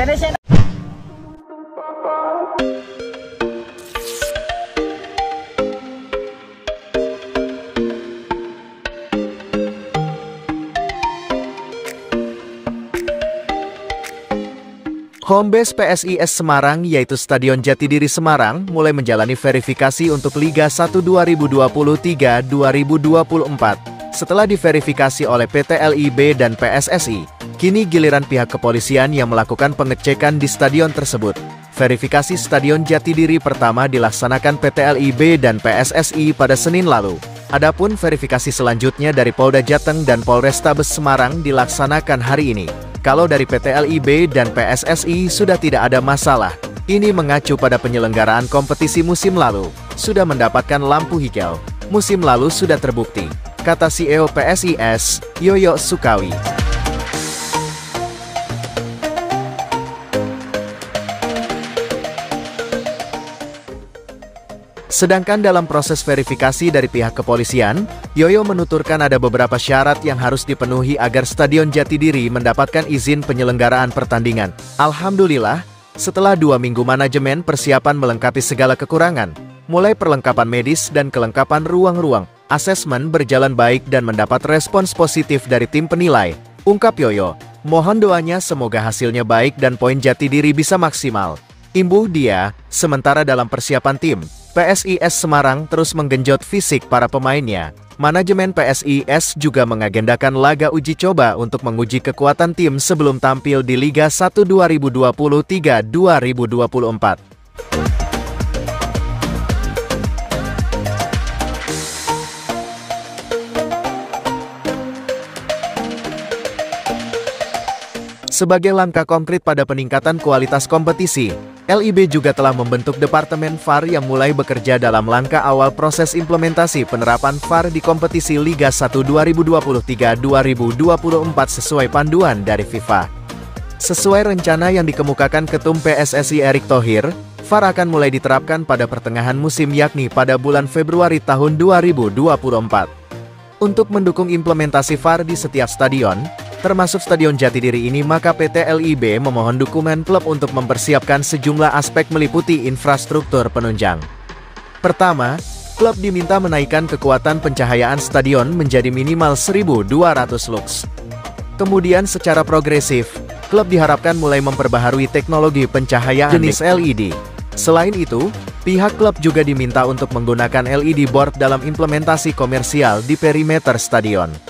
Kombes it. PSIS Semarang yaitu Stadion Jatidiri Semarang mulai menjalani verifikasi untuk Liga 1 2023-2024 setelah diverifikasi oleh PT LIB dan PSSI. Kini giliran pihak kepolisian yang melakukan pengecekan di stadion tersebut. Verifikasi Stadion Jatidiri pertama dilaksanakan PT LIB dan PSSI pada Senin lalu. Adapun verifikasi selanjutnya dari Polda Jateng dan Polrestabes Semarang dilaksanakan hari ini. Kalau dari PT LIB dan PSSI sudah tidak ada masalah. Ini mengacu pada penyelenggaraan kompetisi musim lalu, sudah mendapatkan lampu hijau. Musim lalu sudah terbukti, kata CEO PSIS, Yoyo Sukawi. Sedangkan dalam proses verifikasi dari pihak kepolisian, Yoyo menuturkan ada beberapa syarat yang harus dipenuhi agar Stadion Jatidiri mendapatkan izin penyelenggaraan pertandingan. Alhamdulillah, setelah dua minggu manajemen persiapan melengkapi segala kekurangan, mulai perlengkapan medis dan kelengkapan ruang-ruang, asesmen berjalan baik dan mendapat respons positif dari tim penilai, ungkap Yoyo. Mohon doanya semoga hasilnya baik dan poin jati diri bisa maksimal. Imbuh dia, sementara dalam persiapan tim, PSIS Semarang terus menggenjot fisik para pemainnya. Manajemen PSIS juga mengagendakan laga uji coba untuk menguji kekuatan tim sebelum tampil di Liga 1 2023-2024. Sebagai langkah konkret pada peningkatan kualitas kompetisi, LIB juga telah membentuk Departemen VAR yang mulai bekerja dalam langkah awal proses implementasi penerapan VAR di kompetisi Liga 1 2023-2024 sesuai panduan dari FIFA. Sesuai rencana yang dikemukakan Ketum PSSI Erick Thohir, VAR akan mulai diterapkan pada pertengahan musim yakni pada bulan Februari tahun 2024. Untuk mendukung implementasi VAR di setiap stadion, termasuk Stadion Jatidiri ini maka PT LIB memohon dukungan klub untuk mempersiapkan sejumlah aspek meliputi infrastruktur penunjang. Pertama, klub diminta menaikkan kekuatan pencahayaan stadion menjadi minimal 1200 lux. Kemudian secara progresif, klub diharapkan mulai memperbaharui teknologi pencahayaan jenis LED. Selain itu, pihak klub juga diminta untuk menggunakan LED board dalam implementasi komersial di perimeter stadion.